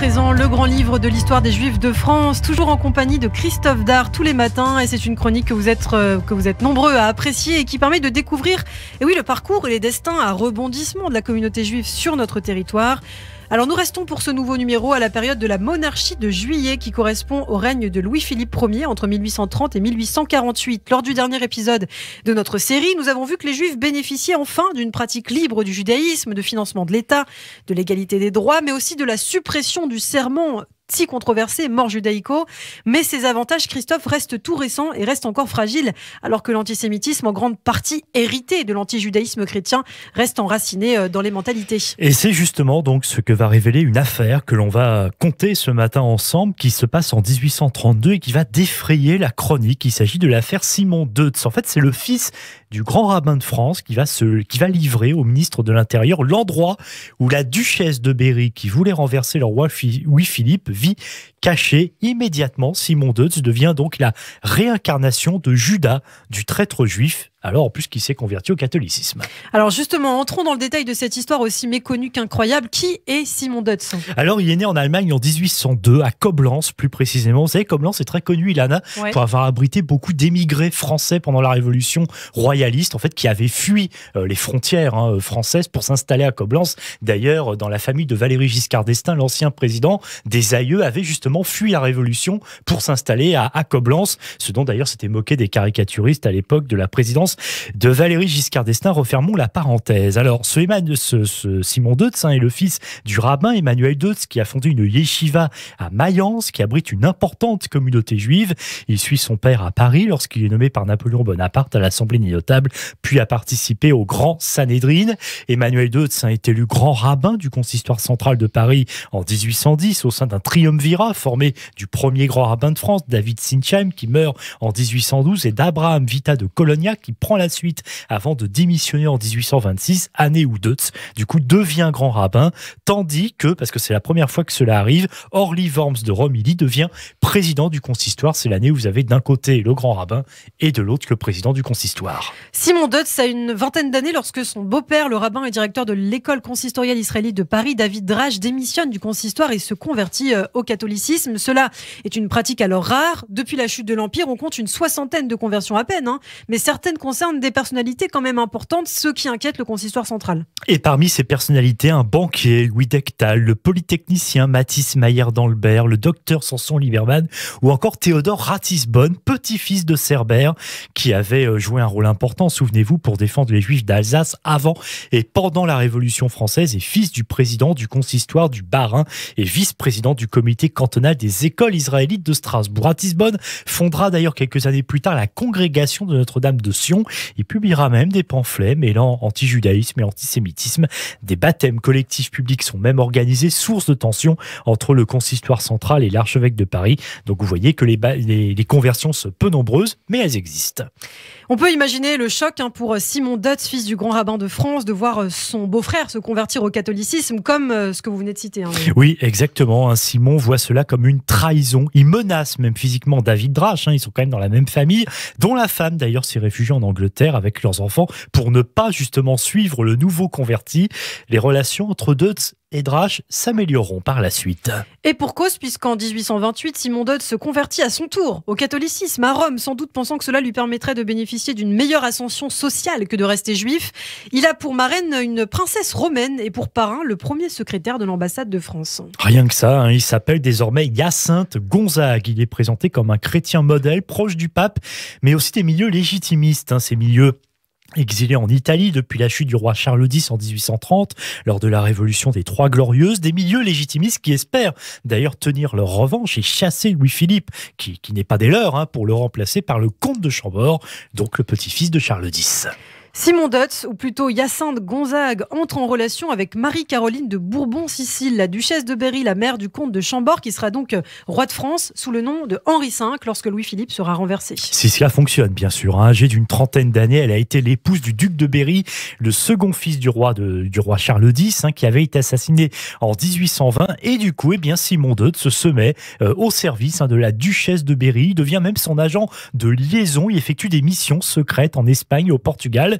présent le grand livre de l'histoire des Juifs de France, toujours en compagnie de Christophe Dard tous les matins. Et c'est une chronique que vous êtes, euh, nombreux à apprécier et qui permet de découvrir le parcours et les destins à rebondissement de la communauté juive sur notre territoire. Alors nous restons pour ce nouveau numéro à la période de la monarchie de juillet qui correspond au règne de Louis-Philippe Ier entre 1830 et 1848. Lors du dernier épisode de notre série, nous avons vu que les juifs bénéficiaient enfin d'une pratique libre du judaïsme, de financement de l'État, de l'égalité des droits, mais aussi de la suppression du serment si controversé, mort judaïco. Mais ces avantages, Christophe, restent tout récents et restent encore fragiles, alors que l'antisémitisme, en grande partie hérité de l'antijudaïsme chrétien, reste enraciné euh, dans les mentalités. Et c'est justement donc ce que va révéler une affaire que l'on va compter ce matin ensemble, qui se passe en 1832 et qui va défrayer la chronique. Il s'agit de l'affaire Simon Deutz. En fait, c'est le fils du grand rabbin de France qui va, se, qui va livrer au ministre de l'Intérieur l'endroit où la duchesse de Berry, qui voulait renverser le roi Louis-Philippe, vit cachée. Immédiatement, Simon Deutz devient donc la réincarnation de Judas, du traître juif alors en plus qui s'est converti au catholicisme. Alors justement, entrons dans le détail de cette histoire aussi méconnue qu'incroyable. Qui est Simon Deutz Alors il est né en Allemagne en 1802, à Koblenz plus précisément. Vous savez, Koblenz est très connu, Ilana, pour avoir abrité beaucoup d'émigrés français pendant la Révolution royaliste, en fait, qui avaient fui euh, les frontières hein, françaises pour s'installer à Koblenz. D'ailleurs, dans la famille de Valéry Giscard d'Estaing, l'ancien président, des aïeux avaient justement fui la Révolution pour s'installer à, à Koblenz, ce dont d'ailleurs s'était moqué des caricaturistes à l'époque de la présidence de Valérie Giscard d'Estaing. Refermons la parenthèse. Alors, ce, Simon Deutz hein, est le fils du rabbin Emmanuel Deutz qui a fondé une yeshiva à Mayence qui abrite une importante communauté juive. Il suit son père à Paris lorsqu'il est nommé par Napoléon Bonaparte à l'Assemblée des notables, puis a participé au Grand Sanhédrin. Emmanuel Deutz a été élu grand rabbin du consistoire central de Paris en 1810 au sein d'un triumvirat formé du premier grand rabbin de France, David Sinchheim, qui meurt en 1812, et d'Abraham Vita de Colonia, qui prend la suite avant de démissionner en 1826, année où Deutz, du coup, devient grand rabbin, tandis que, parce que c'est la première fois que cela arrive, Orly Worms de Romilly devient président du consistoire. C'est l'année où vous avez d'un côté le grand rabbin et de l'autre le président du consistoire. Simon Deutz a une vingtaine d'années lorsque son beau-père, le rabbin et directeur de l'école consistoriale israélite de Paris, David Drage, démissionne du consistoire et se convertit euh, au catholicisme. Cela est une pratique alors rare. Depuis la chute de l'Empire, on compte une soixantaine de conversions à peine, hein. mais certaines concerne des personnalités quand même importantes, ceux qui inquiètent le consistoire central. Et parmi ces personnalités, un banquier, Louis Dectal, le polytechnicien Mathis Mayer-Danlbert, le docteur Samson Lieberman ou encore Théodore Ratisbonne, petit-fils de Cerbère, qui avait euh, joué un rôle important, souvenez-vous, pour défendre les Juifs d'Alsace avant et pendant la Révolution française et fils du président du consistoire du Bas-Rhin et vice-président du comité cantonal des écoles israélites de Strasbourg. Ratisbonne fondera d'ailleurs quelques années plus tard la congrégation de Notre-Dame de Sion il publiera même des pamphlets mêlant anti-judaïsme et antisémitisme. Des baptêmes collectifs publics sont même organisés, source de tension entre le consistoire central et l'archevêque de Paris. Donc vous voyez que les, les, conversions sont peu nombreuses, mais elles existent. On peut imaginer le choc hein, pour Simon Dutz, fils du grand rabbin de France, de voir euh, son beau-frère se convertir au catholicisme, comme euh, ce que vous venez de citer. Hein. Oui, exactement. Hein. Simon voit cela comme une trahison. Il menace même physiquement David Drache, ils sont quand même dans la même famille, dont la femme d'ailleurs s'est réfugiée en Angleterre avec leurs enfants pour ne pas justement suivre le nouveau converti. Les relations entre Deutz et Drache s'amélioreront par la suite. Et pour cause, puisqu'en 1828, Simon Deutz se convertit à son tour au catholicisme à Rome, sans doute pensant que cela lui permettrait de bénéficier d'une meilleure ascension sociale que de rester juif. Il a pour marraine une princesse romaine et pour parrain le premier secrétaire de l'ambassade de France. Rien que ça, hein, il s'appelle désormais Hyacinthe Gonzague. Il est présenté comme un chrétien modèle proche du pape, mais aussi des milieux légitimistes, hein, ces milieux Exilé en Italie depuis la chute du roi Charles X en 1830, lors de la révolution des Trois Glorieuses, des milieux légitimistes qui espèrent d'ailleurs tenir leur revanche et chasser Louis-Philippe, qui, n'est pas des leurs, hein, pour le remplacer par le comte de Chambord, donc le petit-fils de Charles X. Simon Dutz, ou plutôt Hyacinthe Gonzague, entre en relation avec Marie-Caroline de Bourbon-Sicile, la duchesse de Berry, la mère du comte de Chambord, qui sera donc euh, roi de France sous le nom de Henri V lorsque Louis-Philippe sera renversé. Si cela fonctionne, bien sûr. Hein. Âgée d'une trentaine d'années, elle a été l'épouse du duc de Berry, le second fils du roi, du roi Charles X, hein, qui avait été assassiné en 1820. Et du coup, eh bien, Simon Deutz se met euh, au service hein, de la duchesse de Berry. Il devient même son agent de liaison. Il effectue des missions secrètes en Espagne au Portugal.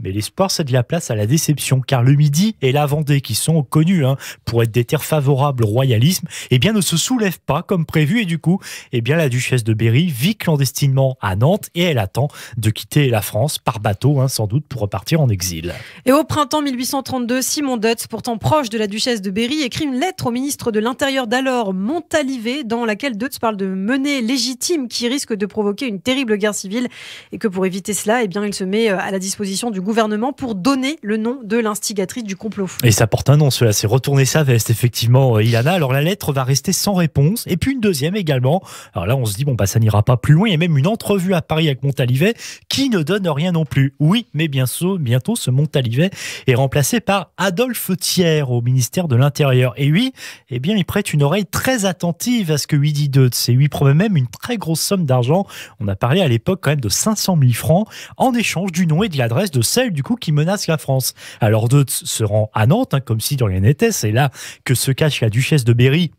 Mais l'espoir cède la place à la déception, car le Midi et la Vendée, qui sont connus hein, pour être des terres favorables au royalisme, eh bien, ne se soulèvent pas comme prévu. Et du coup, eh bien, la duchesse de Berry vit clandestinement à Nantes et elle attend de quitter la France par bateau, hein, sans doute, pour repartir en exil. Et au printemps 1832, Simon Dutz, pourtant proche de la duchesse de Berry, écrit une lettre au ministre de l'Intérieur d'alors, Montalivet, dans laquelle Dutz parle de menées légitimes qui risquent de provoquer une terrible guerre civile et que pour éviter cela, eh bien, il se met euh, à la disposition du gouvernement pour donner le nom de l'instigatrice du complot. Et ça porte un nom, cela, c'est retourner sa veste, effectivement, euh, Ilana. Alors la lettre va rester sans réponse. Et puis une deuxième également. Alors là, on se dit, bon, bah, ça n'ira pas plus loin. Il y a même une entrevue à Paris avec Montalivet qui ne donne rien non plus. Oui, mais bientôt, bientôt ce Montalivet est remplacé par Adolphe Thiers au ministère de l'Intérieur. Et oui, eh bien, il prête une oreille très attentive à ce que lui dit Deutz et lui promet même une très grosse somme d'argent. On a parlé à l'époque quand même de 500 000 francs en échange du nom et de l'adresse de celle du coup qui menace la France. Alors Deutz se rend à Nantes, hein, comme si de rien n'était. C'est là que se cache la duchesse de Berry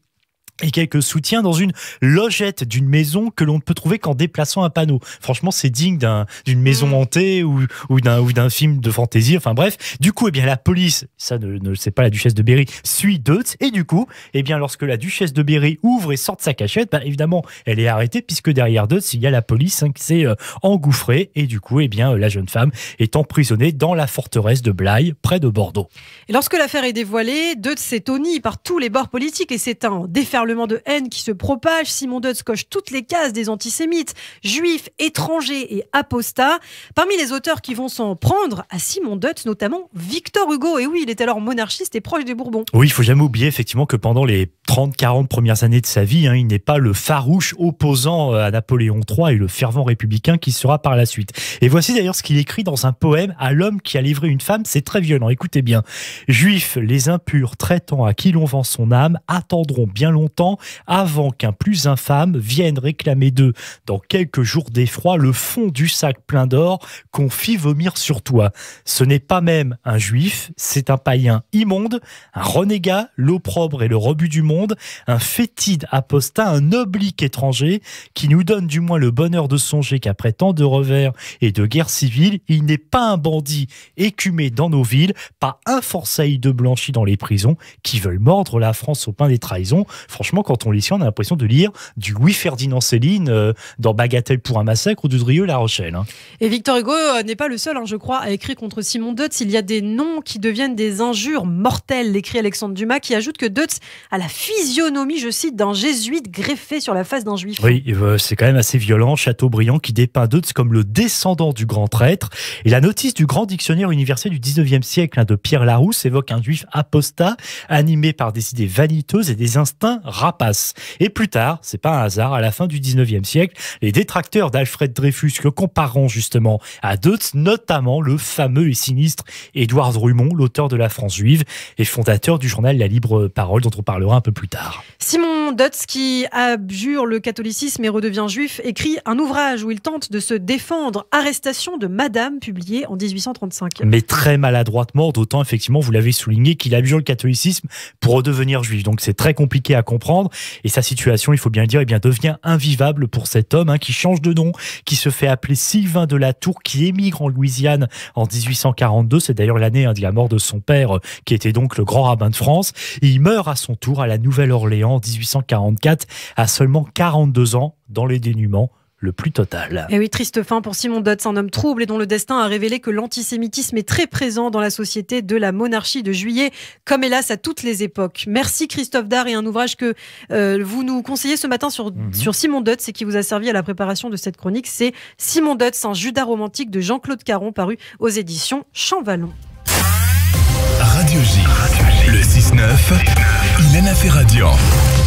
et quelques soutiens dans une logette d'une maison que l'on ne peut trouver qu'en déplaçant un panneau. Franchement, c'est digne d'une maison mm. hantée ou, ou d'un film de fantaisie. Enfin bref, du coup, eh bien la police, ça ne, ne sait pas la duchesse de Berry, suit Deutz et du coup, eh bien lorsque la duchesse de Berry ouvre et sort de sa cachette, bah, évidemment, elle est arrêtée puisque derrière Deutz, il y a la police hein, qui s'est euh, engouffrée et du coup, eh bien euh, la jeune femme est emprisonnée dans la forteresse de Blaye, près de Bordeaux. Et lorsque l'affaire est dévoilée, Deutz s'étonne par tous les bords politiques et c'est un déferlement de haine qui se propage. Simon Dutz coche toutes les cases des antisémites, juifs, étrangers et apostats. Parmi les auteurs qui vont s'en prendre à Simon Dutz, notamment Victor Hugo. Et oui, il est alors monarchiste et proche des Bourbons. Oui, il faut jamais oublier effectivement que pendant les 30-40 premières années de sa vie, hein, il n'est pas le farouche opposant euh, à Napoléon III et le fervent républicain qui sera par la suite. Et voici d'ailleurs ce qu'il écrit dans un poème à l'homme qui a livré une femme. C'est très violent. Écoutez bien. Juifs, les impurs traitant à qui l'on vend son âme, attendront bien longtemps avant qu'un plus infâme vienne réclamer d'eux, dans quelques jours d'effroi, le fond du sac plein d'or qu'on fit vomir sur toi. Ce n'est pas même un juif, c'est un païen immonde, un renégat, l'opprobre et le rebut du monde, un fétide apostat, un oblique étranger, qui nous donne du moins le bonheur de songer qu'après tant de revers et de guerres civiles, il n'est pas un bandit écumé dans nos villes, pas un forçaille de blanchis dans les prisons, qui veulent mordre la France au pain des trahisons franchement, quand on lit ça, on a l'impression de lire du Louis Ferdinand Céline euh, dans Bagatelle pour un massacre ou du Drieux La Rochelle. Hein. Et Victor Hugo euh, n'est pas le seul, hein, je crois, à écrire contre Simon Deutz. Il y a des noms qui deviennent des injures mortelles, l'écrit Alexandre Dumas, qui ajoute que Deutz a la physionomie, je cite, d'un jésuite greffé sur la face d'un juif. Oui, euh, c'est quand même assez violent. Chateaubriand qui dépeint Deutz comme le descendant du grand traître. Et la notice du grand dictionnaire universel du 19e siècle hein, de Pierre Larousse évoque un juif apostat, animé par des idées vaniteuses et des instincts rapace. Et plus tard, c'est pas un hasard, à la fin du 19e siècle, les détracteurs d'Alfred Dreyfus le comparant justement à Deutz, notamment le fameux et sinistre Édouard Drummond, l'auteur de La France juive et fondateur du journal La Libre Parole, dont on parlera un peu plus tard. Simon Deutz, qui abjure le catholicisme et redevient juif, écrit un ouvrage où il tente de se défendre, Arrestation de Madame, publié en 1835. Mais très maladroitement, d'autant effectivement, vous l'avez souligné, qu'il abjure le catholicisme pour redevenir juif. Donc c'est très compliqué à comprendre. Et sa situation, il faut bien le dire, eh bien, devient invivable pour cet homme hein, qui change de nom, qui se fait appeler Sylvain de la Tour, qui émigre en Louisiane en 1842. C'est d'ailleurs l'année hein, de la mort de son père, qui était donc le grand rabbin de France. il meurt à son tour à la Nouvelle-Orléans en 1844, à seulement 42 ans, dans les dénûments le plus total. Et oui, triste fin pour Simon Dutz, un homme trouble et dont le destin a révélé que l'antisémitisme est très présent dans la société de la monarchie de juillet, comme hélas à toutes les époques. Merci Christophe Dard et un ouvrage que euh, vous nous conseillez ce matin sur, mhm. sur Simon Dutz et qui vous a servi à la préparation de cette chronique, c'est Simon Dutz, un Judas romantique de Jean-Claude Caron, paru aux éditions Champvallon. Radio J, le 6-9, Ilana Ferradian. Radio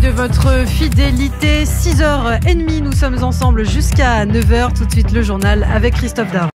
de votre fidélité. 6h30, nous sommes ensemble jusqu'à 9h. Tout de suite, le journal avec Christophe Dar.